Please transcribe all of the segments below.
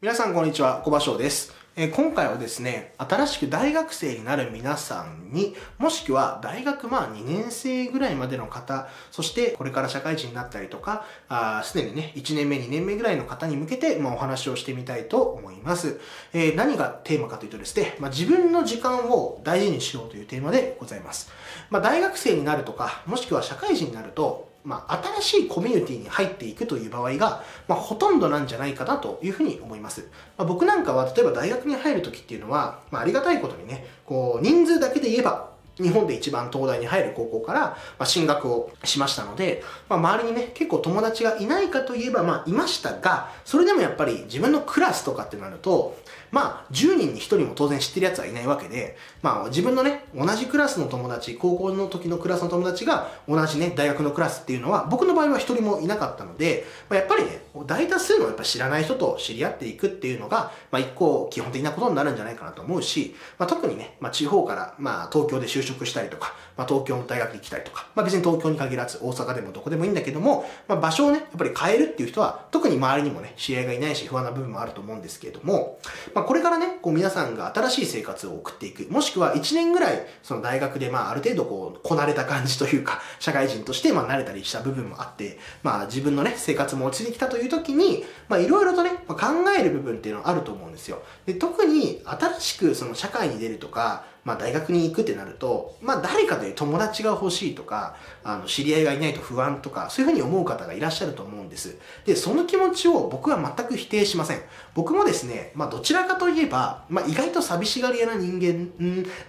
皆さんこんにちは、小場翔です。え今回はですね、新しく大学生になる皆さんに、もしくは大学まあ2年生ぐらいまでの方、そしてこれから社会人になったりとか、すでにね、1年目、2年目ぐらいの方に向けて、まあ、お話をしてみたいと思います。えー何がテーマかというとですね、まあ、自分の時間を大事にしようというテーマでございます。まあ、大学生になるとか、もしくは社会人になると、まあ、新しいコミュニティに入っていくという場合が、まあ、ほとんどなんじゃないかなというふうに思います。まあ、僕なんかは、例えば大学に入るときっていうのは、まあ、ありがたいことにね、こう、人数だけで言えば、日本で一番東大に入る高校から、ま、進学をしましたので、まあ、周りにね、結構友達がいないかといえば、まあ、いましたが、それでもやっぱり自分のクラスとかってなると、まあ、10人に1人も当然知ってるやつはいないわけで、まあ、自分のね、同じクラスの友達、高校の時のクラスの友達が同じね、大学のクラスっていうのは、僕の場合は1人もいなかったので、まあ、やっぱりね、大多数のやっぱ知らない人と知り合っていくっていうのが、まあ、一個基本的なことになるんじゃないかなと思うし、まあ、特にね、まあ、地方から、まあ、東京で就職したりとか、まあ、東京の大学に来たりとか、まあ、別に東京に限らず大阪でもどこでもいいんだけども、まあ、場所をね、やっぱり変えるっていう人は、特に周りにもね、知り合いがいないし、不安な部分もあると思うんですけれども、まあ、これからね、こう皆さんが新しい生活を送っていく、もしくは1年ぐらい、その大学で、まあ、ある程度こう、こなれた感じというか、社会人として、まあ、慣れたりした部分もあって、まあ、自分のね、生活も落ちてきたという時に、まあ、いろいろとね、まあ、考える部分っていうのはあると思うんですよ。で、特に、新しくその社会に出るとか、まあ、大学に行くってなると、まあ、誰かという友達が欲しいとか、あの、知り合いがいないと不安とか、そういうふうに思う方がいらっしゃると思うんです。で、その気持ちを僕は全く否定しません。僕もですね、まあ、どちらかといえば、まあ、意外と寂しがり屋な人間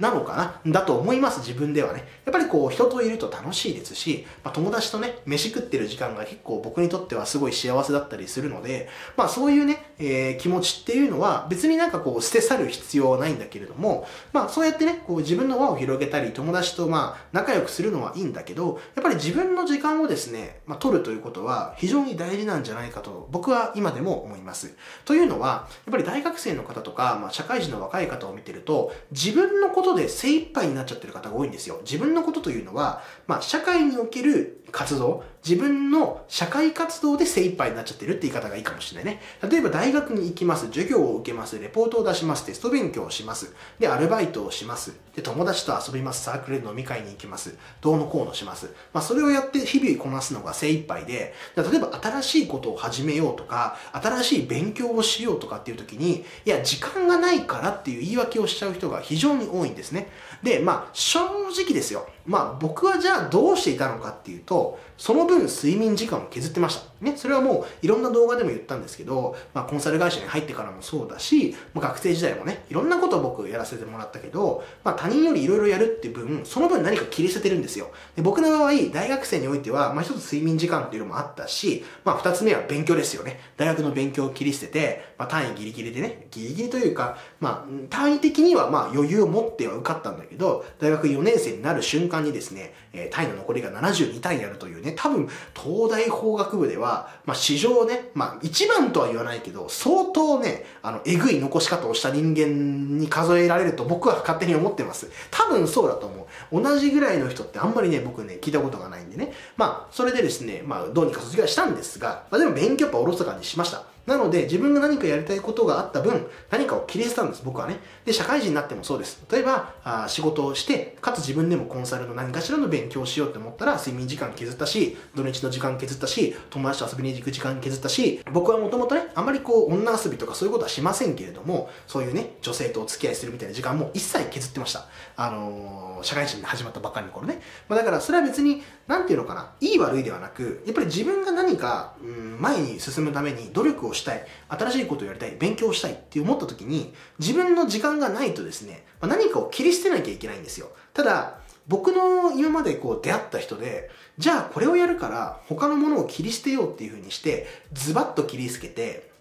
なのかなだと思います、自分ではね。やっぱりこう、人といると楽しいですし、まあ、友達とね、飯食ってる時間が結構僕にとってはすごい幸せだったりするので、まあ、そういうね、えー気持ちっていうのは別になんかこう、捨て去る必要はないんだけれども、まあ、そうやってね、こう、自分の輪を広げたり、友達とまあ、仲良くするのはいいんだけど、やっぱり自分の時間をですね、まあ、取るということは非常に大事なんじゃないかと、僕は今でも思います。というのは、やっぱり大学生の方とか、まあ、社会人の若い方を見てると、自分のことで精一杯になっちゃってる方が多いんですよ。自分のことというのは、まあ、社会における活動、自分の社会活動で精一杯になっちゃってるって言い方がいいかもしれないね。例えば大学に行きます、授業を受けます、レポートを出します、テスト勉強をします。で、アルバイトをします。で、友達と遊びます、サークルで飲み会に行きます。どうのこうのします。まあ、それをやって日々こなすのが精一杯で、例えば新しいことを始めようとか、新しい勉強をしようとかっていう時に、いや、時間がないからっていう言い訳をしちゃう人が非常に多いんですね。で、まあ、正直ですよ。まあ、僕はじゃあどうしていたのかっていうと、その分睡眠時間を削ってました。ね、それはもういろんな動画でも言ったんですけど、まあ、コンサル会社に入ってからもそうだし、まあ、学生時代もね、いろんなことを僕やらせてもらったけど、まあ、他人よりいろいろやるって分、その分何か切り捨ててるんですよ。で僕の場合、大学生においては、まあ、一つ睡眠時間っていうのもあったし、まあ、二つ目は勉強ですよね。大学の勉強を切り捨てて、まあ、単位ギリギリでね、ギリギリというか、まあ、単位的にはまあ余裕を持っては受かったんだけど、大学4年生になる瞬間にですね、えー単位の残りが72単位あるというね、多分、東大法学部では、まあ、史上ね、まあ、一番とは言わないけど、相当ね、あの、えぐい残し方をした人間に数えられると僕は勝手に思ってます。多分そうだと思う。同じぐらいの人ってあんまりね、僕ね、聞いたことがないんでね。まあ、それでですね、まあ、どうにか卒業したんですが、まあ、でも勉強やっぱおろそかにしました。なので、自分が何かやりたいことがあった分、何かを切り捨てたんです、僕はね。で、社会人になってもそうです。例えば、あ仕事をして、かつ自分でもコンサルの何かしらの勉強をしようって思ったら、睡眠時間削ったし、土日の時間削ったし、友達と遊びに行く時間削ったし、僕はもともとね、あまりこう、女遊びとかそういうことはしませんけれども、そういうね、女性とお付き合いするみたいな時間も一切削ってました。あのー社会人に始まったばっかりの頃ね。まあ、だから、それは別に、なんていうのかな、いい悪いではなく、やっぱり自分が何か、うん、前に進むために努力ををしたい、新しいことをやりたい、勉強したいって思った時に、自分の時間がないとですね、ま、何かを切り捨てなきゃいけないんですよ。ただ、僕の今までこう出会った人で、じゃあこれをやるから他のものを切り捨てようっていう風にして、ズバッと切り捨てて、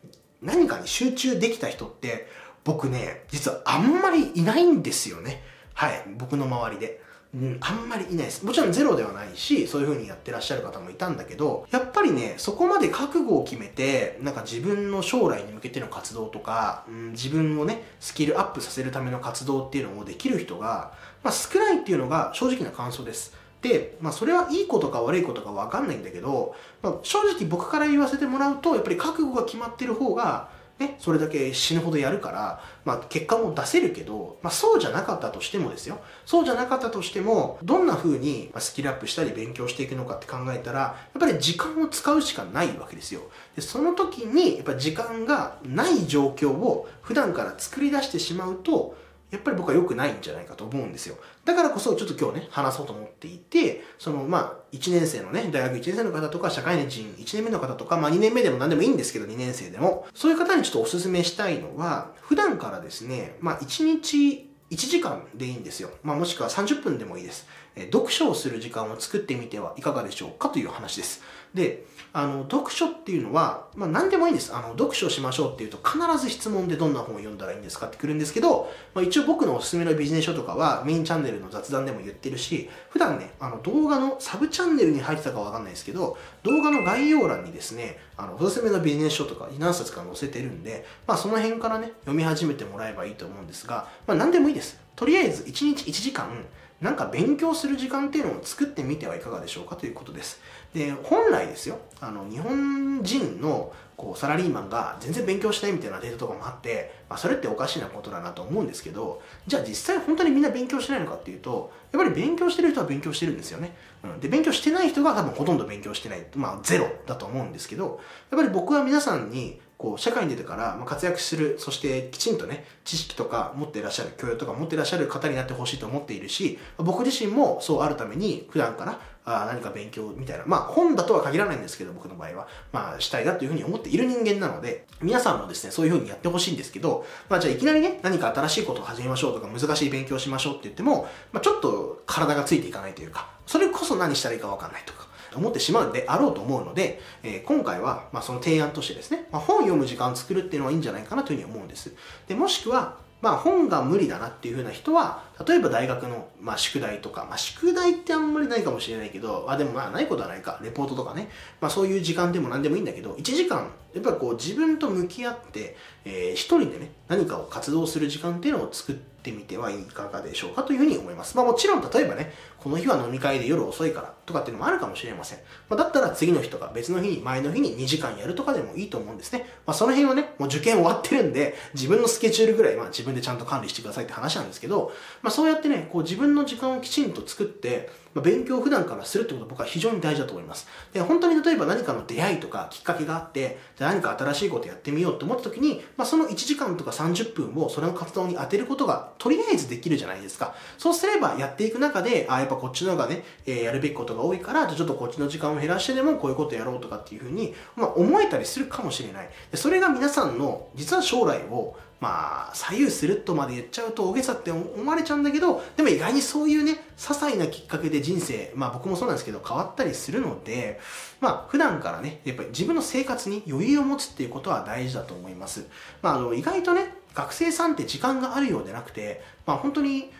何かに集中できた人って、僕ね、実はあんまりいないんですよね。はい、僕の周りで。うん、あんまりいないです。もちろんゼロではないし、そういう風にやってらっしゃる方もいたんだけど、やっぱりね、そこまで覚悟を決めて、なんか自分の将来に向けての活動とか、うん、自分をね、スキルアップさせるための活動っていうのをできる人が、まあ、少ないっていうのが正直な感想です。で、まあ、それはいいことか悪いことかわかんないんだけど、まあ、正直僕から言わせてもらうと、やっぱり覚悟が決まってる方が、ね、それだけ死ぬほどやるから、まあ、結果も出せるけど、まあ、そうじゃなかったとしてもですよ。そうじゃなかったとしても、どんな風にスキルアップしたり勉強していくのかって考えたら、やっぱり時間を使うしかないわけですよ。で、その時に、やっぱ時間がない状況を普段から作り出してしまうと、やっぱり僕は良くないんじゃないかと思うんですよ。だからこそちょっと今日ね、話そうと思っていて、そのまあ、1年生のね、大学1年生の方とか、社会人1年目の方とか、まあ2年目でも何でもいいんですけど、2年生でも、そういう方にちょっとお勧めしたいのは、普段からですね、まあ1日1時間でいいんですよ。まあもしくは30分でもいいです。え読書をする時間を作ってみてはいかがでしょうかという話です。で、あの、読書っていうのは、まあ何でもいいんです。あの、読書しましょうっていうと必ず質問でどんな本を読んだらいいんですかってくるんですけど、まあ一応僕のおすすめのビジネス書とかはメインチャンネルの雑談でも言ってるし、普段ね、あの動画のサブチャンネルに入ってたかわかんないですけど、動画の概要欄にですね、あの、おすすめのビジネス書とか何冊か載せてるんで、まあその辺からね、読み始めてもらえばいいと思うんですが、まあ何でもいいです。とりあえず1日1時間、なんか勉強する時間っていうのを作ってみてはいかがでしょうかということです。で、本来ですよ、あの、日本人のこうサラリーマンが全然勉強しないみたいなデータとかもあって、まあ、それっておかしなことだなと思うんですけど、じゃあ実際本当にみんな勉強してないのかっていうと、やっぱり勉強してる人は勉強してるんですよね。うん、で、勉強してない人が多分ほとんど勉強してない。まあ、ゼロだと思うんですけど、やっぱり僕は皆さんにこう、社会に出てから、活躍する、そしてきちんとね、知識とか持っていらっしゃる、教養とか持っていらっしゃる方になってほしいと思っているし、僕自身もそうあるために、普段からあ何か勉強みたいな、まあ本だとは限らないんですけど、僕の場合は、まあしたいなというふうに思っている人間なので、皆さんもですね、そういうふうにやってほしいんですけど、まあじゃあいきなりね、何か新しいことを始めましょうとか、難しい勉強しましょうって言っても、まあちょっと体がついていかないというか、それこそ何したらいいかわかんないとか、思ってしまうであろうと思うので、えー、今回は、まあ、その提案としてですね、まあ、本を読む時間を作るっていうのはいいんじゃないかなというふうに思うんです。で、もしくは、まあ本が無理だなっていう風な人は、例えば大学の、まあ、宿題とか、まあ宿題ってあんまりないかもしれないけど、あ、でもまあないことはないか、レポートとかね、まあそういう時間でも何でもいいんだけど、1時間、やっぱりこう自分と向き合って、えー、一人でね、何かを活動する時間っていうのを作ってみてはいかがでしょうかというふうに思います。まあもちろん例えばね、この日は飲み会で夜遅いからとかっていうのもあるかもしれません。まあ、だったら次の日とか別の日に前の日に2時間やるとかでもいいと思うんですね。まあその辺はね、もう受験終わってるんで、自分のスケジュールぐらいまあ自分でちゃんと管理してくださいって話なんですけど、まあまそうやってね、こう自分の時間をきちんと作って、勉強を普段からするってことは僕は非常に大事だと思います。で、本当に例えば何かの出会いとかきっかけがあって、じゃ何か新しいことやってみようって思った時に、まあその1時間とか30分をそれの活動に当てることがとりあえずできるじゃないですか。そうすればやっていく中で、あ、やっぱこっちの方がね、えー、やるべきことが多いから、じゃちょっとこっちの時間を減らしてでもこういうことやろうとかっていうふうに、まあ思えたりするかもしれない。でそれが皆さんの実は将来をまあ、左右するとまで言っちゃうと大げさって思われちゃうんだけど、でも意外にそういうね、些細なきっかけで人生、まあ僕もそうなんですけど変わったりするので、まあ普段からね、やっぱり自分の生活に余裕を持つっていうことは大事だと思います。まああの、意外とね、学生さんって時間があるようでなくて、まあ本当に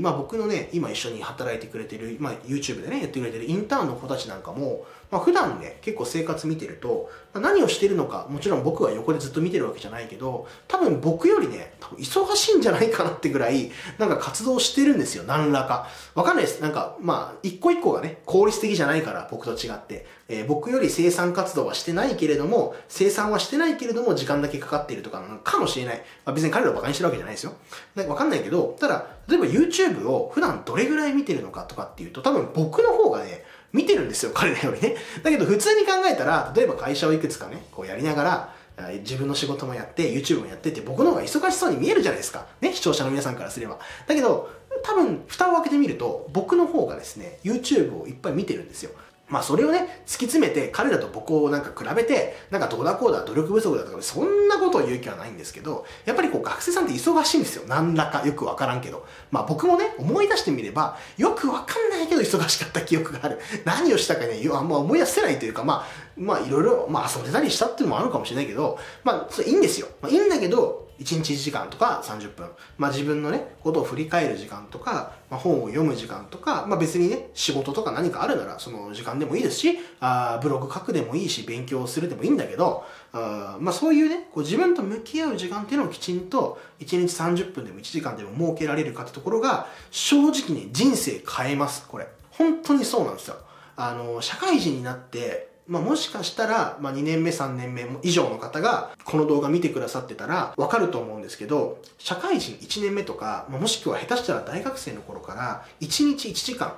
まあ僕のね、今一緒に働いてくれてる、まあ YouTube でね、やってくれてるインターンの子たちなんかも、まあ普段ね、結構生活見てると、何をしてるのか、もちろん僕は横でずっと見てるわけじゃないけど、多分僕よりね、多分忙しいんじゃないかなってぐらい、なんか活動してるんですよ、何らか。わかんないです。なんか、まあ、一個一個がね、効率的じゃないから、僕と違って。えー、僕より生産活動はしてないけれども、生産はしてないけれども、時間だけかかっているとか、かもしれない。まあ、別に彼らを馬鹿にしてるわけじゃないですよ。なんかわかんないけど、ただ、例えば YouTube を普段どれぐらい見てるのかとかっていうと、多分僕の方がね、見てるんですよ、彼らよりね。だけど普通に考えたら、例えば会社をいくつかね、こうやりながら、自分の仕事もやって、YouTube もやってて、僕の方が忙しそうに見えるじゃないですか。ね、視聴者の皆さんからすれば。だけど、多分、蓋を開けてみると、僕の方がですね、YouTube をいっぱい見てるんですよ。まあそれをね、突き詰めて彼らと僕をなんか比べて、なんかどうだこうだ、努力不足だとか、そんなことを言う気はないんですけど、やっぱりこう学生さんって忙しいんですよ。何らかよくわからんけど。まあ僕もね、思い出してみれば、よくわかんないけど忙しかった記憶がある。何をしたかね、あんま思い出せないというか、まあ、まあいろいろ、まあ遊んでたりしたっていうのもあるかもしれないけど、まあそれいいんですよ。まあいいんだけど、1日1時間とか30分、まあ、自分のね、ことを振り返る時間とか、まあ、本を読む時間とか、まあ、別にね、仕事とか何かあるなら、その時間でもいいですし、あブログ書くでもいいし、勉強するでもいいんだけど、あまあ、そういうね、こう自分と向き合う時間っていうのをきちんと、1日30分でも1時間でも設けられるかってところが、正直に人生変えます、これ。本当にそうなんですよ。あの、社会人になって、まあ、もしかしたら、まあ、2年目、3年目以上の方が、この動画見てくださってたら、わかると思うんですけど、社会人1年目とか、まあ、もしくは下手したら大学生の頃から、1日1時間、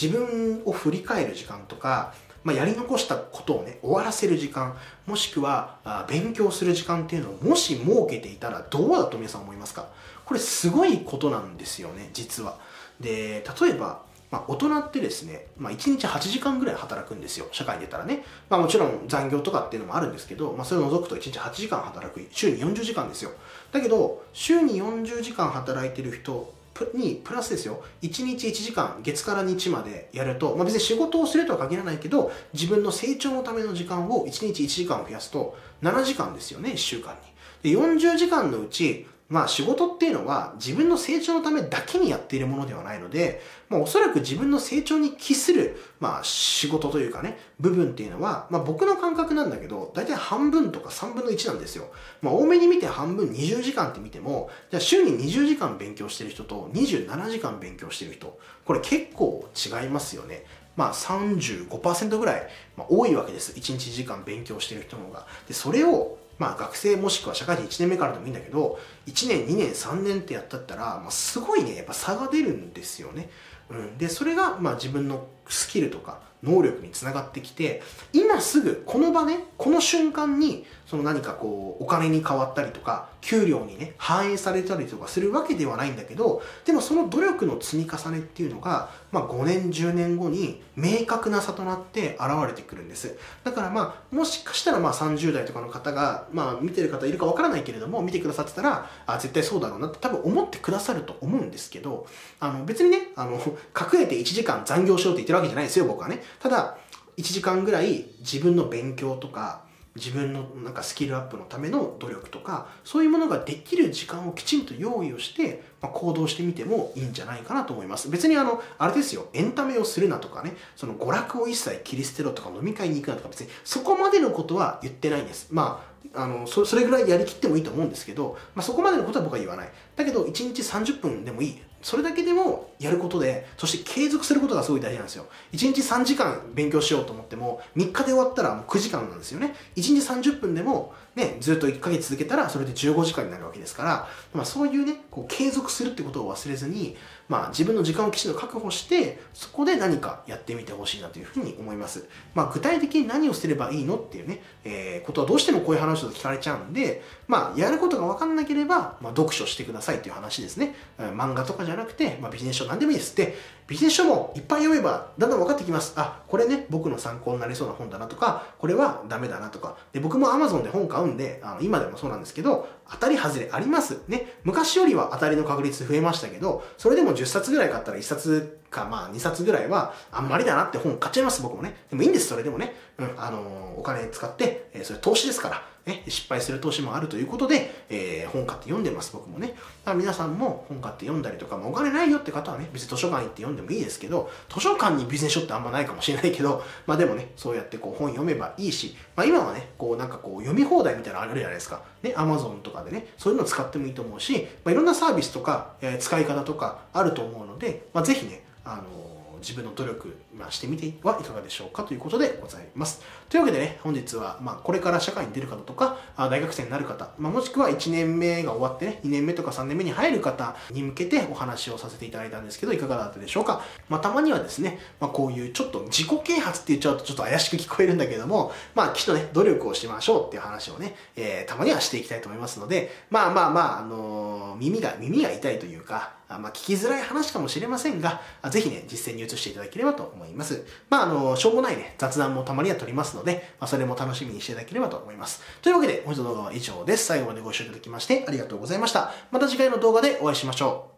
自分を振り返る時間とか、まあ、やり残したことをね、終わらせる時間、もしくはあ勉強する時間っていうのをもし設けていたらどうだと皆さん思いますか？これすごいことなんですよね、実は。で、例えば、まあ、大人ってですね、まあ、1日8時間ぐらい働くんですよ。社会に出たらね。まあ、もちろん残業とかっていうのもあるんですけど、まあ、それを除くと1日8時間働く。週に40時間ですよ。だけど、週に40時間働いてる人に、プラスですよ。1日1時間、月から日までやると、まあ、別に仕事をするとは限らないけど、自分の成長のための時間を1日1時間増やすと、7時間ですよね、1週間に。で、40時間のうち、まあ仕事っていうのは自分の成長のためだけにやっているものではないので、まあおそらく自分の成長に帰する、まあ仕事というかね、部分っていうのは、まあ僕の感覚なんだけど、だいたい半分とか3分の1なんですよ。まあ多めに見て半分20時間って見ても、じゃあ週に20時間勉強してる人と27時間勉強してる人、これ結構違いますよね。まあ35%ぐらい、まあ、多いわけです。1日時間勉強してる人の方が。で、それをまあ学生もしくは社会人1年目からでもいいんだけど、1年、2年、3年ってやったったら、まあ、すごいね、やっぱ差が出るんですよね。うん。で、それが、まあ自分のスキルとか能力につながってきて、今すぐ、この場ね、この瞬間に、その何かこう、お金に変わったりとか、給料にね、反映されたりとかするわけではないんだけど、でもその努力の積み重ねっていうのが、まあ5年、10年後に明確な差となって現れてくるんです。だからまあ、もしかしたらまあ30代とかの方が、まあ見てる方いるかわからないけれども、見てくださってたら、あ、絶対そうだろうなって多分思ってくださると思うんですけど、あの別にね、あの、隠れて1時間残業しようって言ってるわけじゃないですよ、僕はね。ただ、1時間ぐらい自分の勉強とか、自分のなんかスキルアップのための努力とか、そういうものができる時間をきちんと用意をして、まあ、行動してみてもいいんじゃないかなと思います。別にあの、あれですよ、エンタメをするなとかね、その娯楽を一切切り捨てろとか飲み会に行くなとか別にそこまでのことは言ってないんです。まあ、あのそそれぐらいやりきってもいいと思うんですけど、まあ、そこまでのことは僕は言わない。だけど、1日30分でもいい。それだけでもやることで、そして継続することがすごい大事なんですよ。1日3時間勉強しようと思っても、3日で終わったらもう9時間なんですよね。1日30分でも、ね、ずっと1ヶ月続けたら、それで15時間になるわけですから、まあ、そういうね、こう継続するってことを忘れずに、まあ、自分の時間をきちんと確保して、そこで何かやってみてほしいなというふうに思います。まあ、具体的に何をすればいいのっていうね、えー、ことはどうしてもこういう話を聞かれちゃうんで、まあ、やることがわかんなければ、まあ、読書してくださいっていう話ですね。漫画とかじゃなくて、まあ、ビジネス書何でもいいです。で、ビジネス書もいっぱい読めば、だんだん分かってきます。あ、これね、僕の参考になりそうな本だなとか、これはダメだなとか。で、僕も Amazon で本買うんで、あの今でもそうなんですけど、当たり外れあります。ね。昔よりは当たりの確率増えましたけど、それでも10冊ぐらい買ったら1冊か、まあ2冊ぐらいは、あんまりだなって本買っちゃいます、僕もね。でもいいんです、それでもね。うん、あのー、お金使って、えー、それ投資ですから。ね、失敗する投資もあるということで、えー、本買って読んでます、僕もね。だから皆さんも本買って読んだりとか、まあ、お金ないよって方はね、別に図書館行って読んでもいいですけど、図書館にビジネス書ってあんまないかもしれないけど、まあでもね、そうやってこう本読めばいいし、まあ今はね、こうなんかこう読み放題みたいなのあるじゃないですか。ね、Amazon とかでね、そういうの使ってもいいと思うし、まあいろんなサービスとか、えー、使い方とかあると思うので、まあぜひね、あのー自分の努力、まあ、してみてはいかがでしょうかということでございます。というわけでね、本日は、まあ、これから社会に出る方とか、あ大学生になる方、まあ、もしくは1年目が終わってね、2年目とか3年目に入る方に向けてお話をさせていただいたんですけど、いかがだったでしょうか。まあ、たまにはですね、まあ、こういうちょっと自己啓発って言っちゃうとちょっと怪しく聞こえるんだけども、まあ、きっとね、努力をしましょうっていう話をね、えー、たまにはしていきたいと思いますので、まあまあまあ、あのー、耳が、耳が痛いというか、あまあ、聞きづらい話かもしれませんが、ぜひね、実践に移していただければと思います。まあ、あの、しょうもないね、雑談もたまには撮りますので、まあ、それも楽しみにしていただければと思います。というわけで、本日の動画は以上です。最後までご視聴いただきましてありがとうございました。また次回の動画でお会いしましょう。